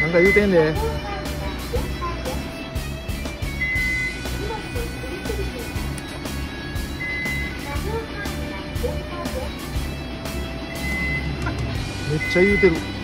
なんか言うてんでめっちゃ言うてる。